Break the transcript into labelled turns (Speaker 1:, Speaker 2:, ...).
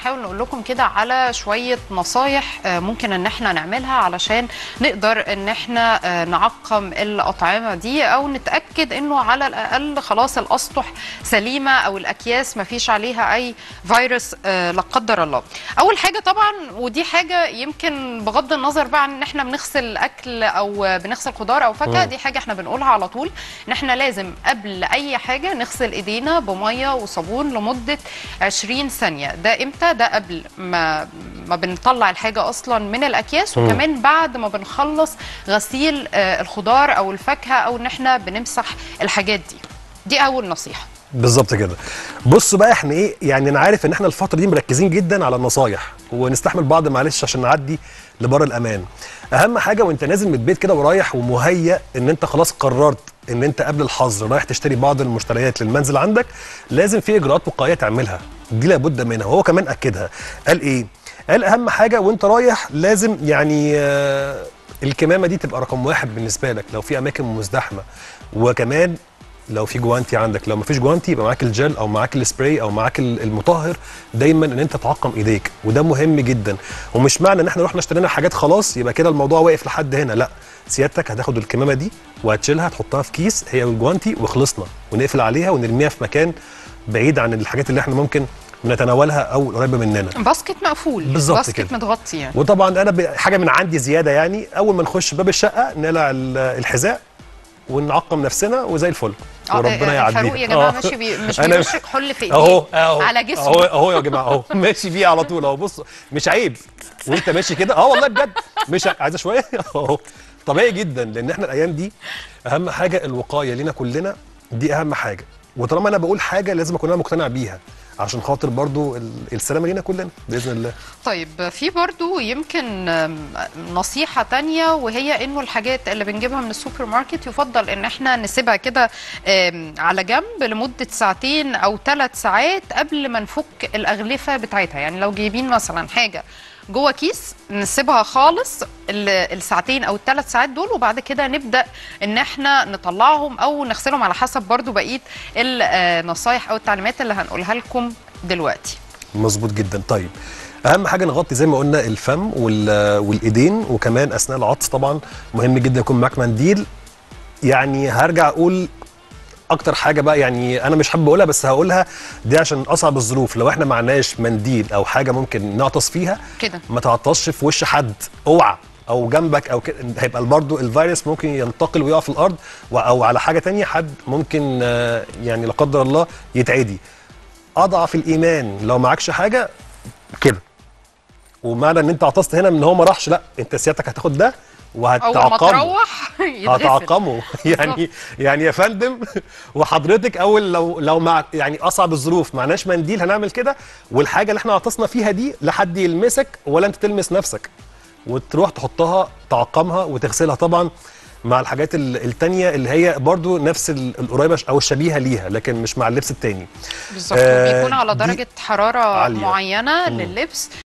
Speaker 1: نحاول نقول لكم كده على شوية نصايح آه، ممكن إن إحنا نعملها علشان نقدر إن إحنا آه، نعقم الأطعمة دي أو نتأكد إنه على الأقل خلاص الأسطح سليمة أو الأكياس ما فيش عليها أي فيروس آه، لا قدر الله. أول حاجة طبعا ودي حاجة يمكن بغض النظر بقى عن إن إحنا بنغسل اكل أو بنغسل خضار أو فاكهة دي حاجة إحنا بنقولها على طول. إن إحنا لازم قبل أي حاجة نغسل إيدينا بمية وصابون لمدة 20 ثانية. ده إمتى؟ ده قبل ما ما بنطلع الحاجة أصلا من الأكياس وكمان بعد ما بنخلص غسيل آه، الخضار أو الفاكهة أو إن إحنا بنمسح الحاجات دي. دي أول نصيحة.
Speaker 2: بالظبط كده. بصوا بقى إحنا إيه يعني أنا عارف إن إحنا الفترة دي مركزين جدا على النصايح ونستحمل بعض معلش عشان نعدي لبر الأمان. أهم حاجة وأنت نازل من البيت كده ورايح ومهيأ إن أنت خلاص قررت إن أنت قبل الحظر رايح تشتري بعض المشتريات للمنزل عندك لازم في إجراءات وقائيه تعملها. دي لابد منها. وهو كمان أكدها. قال إيه؟ قال أهم حاجة وأنت رايح لازم يعني آه، الكمامة دي تبقى رقم واحد بالنسبة لك لو في أماكن مزدحمة. وكمان لو في جوانتي عندك. لو ما فيش جوانتي يبقى معاك الجل أو معاك السبراي أو معاك ال- المطهر دايما إن أنت تعقم إيديك. وده مهم جدا. ومش معنى إن إحنا رحنا اشترينا حاجات خلاص يبقى كده الموضوع واقف لحد هنا. لأ. سيادتك هتاخد الكمامة دي وهتشيلها تحطها في كيس هي والجوانتي وخلصنا ونقفل عليها ونرميها في مكان بعيد عن الحاجات اللي إحنا ممكن نتناولها أو قريبة مننا.
Speaker 1: basket مقفول.
Speaker 2: بالظبط
Speaker 1: basket
Speaker 2: كده.
Speaker 1: متغطي يعني.
Speaker 2: وطبعا أنا حاجة من عندي زيادة يعني أول ما نخش باب الشقة نقلع ال- الحذاء ونعقم نفسنا وزي الفل.
Speaker 1: آه،
Speaker 2: وربنا
Speaker 1: آه،
Speaker 2: يعديها.
Speaker 1: فاروق يا جماعة
Speaker 2: آه.
Speaker 1: ماشي بي مش بيمسك حل في ايديه
Speaker 2: اهو أهو
Speaker 1: على جسمه.
Speaker 2: أهو أهو يا جماعة أهو. ماشي بيه على طول أهو. بص مش عيب. وأنت ماشي كده. آه والله بجد. مش عايزة شوية؟ أهو. طبيعي جدا لأن إحنا الأيام دي أهم حاجة الوقاية لينا كلنا دي أهم حاجة. وطالما أنا بقول حاجة لازم أكون أنا مقتنع بيها عشان خاطر برضو ال- السلامة لينا كلنا بإذن الله.
Speaker 1: طيب في برضو يمكن آم، نصيحة تانية وهي إنه الحاجات اللي بنجيبها من السوبر ماركت يفضل إن إحنا نسيبها كده على جنب لمدة ساعتين أو ثلاث ساعات قبل ما نفك الأغلفة بتاعتها. يعني لو جايبين مثلا حاجة جوه كيس نسيبها خالص ال- الساعتين أو الثلاث ساعات دول وبعد كده نبدأ إن إحنا نطلعهم أو نغسلهم على حسب برضو بقية النصايح أو التعليمات اللي هنقولها لكم دلوقتي.
Speaker 2: مظبوط جدا. طيب أهم حاجة نغطي زي ما قلنا الفم وال- والإيدين وكمان أثناء العطس طبعا مهم جدا يكون معاك منديل. يعني هرجع أقول أكتر حاجة بقى يعني أنا مش حابب أقولها بس هقولها دي عشان أصعب الظروف. لو إحنا معناش منديل أو حاجة ممكن نعطس فيها
Speaker 1: كده.
Speaker 2: ما تعطسش في وش حد. اوعى أو جنبك أو كده. هيبقى برضه الفيروس ممكن ينتقل ويقع في الأرض أو على حاجة تانية حد ممكن آه، يعني لا قدر الله يتعدي. أضعف الإيمان. لو معكش حاجة كده. ومعنى إن أنت عطست هنا إن هو ما راحش لأ أنت سيادتك هتاخد ده وهتعقمه هتعقمه يعني يعني يا فندم وحضرتك أول لو لو مع يعني أصعب الظروف معناش منديل هنعمل كده؟ والحاجة اللي إحنا عطسنا فيها دي لا حد يلمسك ولا أنت تلمس نفسك وتروح تحطها تعقمها وتغسلها طبعا مع الحاجات ال- التانية اللي هي برضو نفس ال- القريبة أو الشبيهة ليها لكن مش مع اللبس التاني.
Speaker 1: بالظبط.
Speaker 2: آه،
Speaker 1: وبيكون على
Speaker 2: دي
Speaker 1: درجة حرارة
Speaker 2: عالية.
Speaker 1: معينة
Speaker 2: مم.
Speaker 1: لللبس.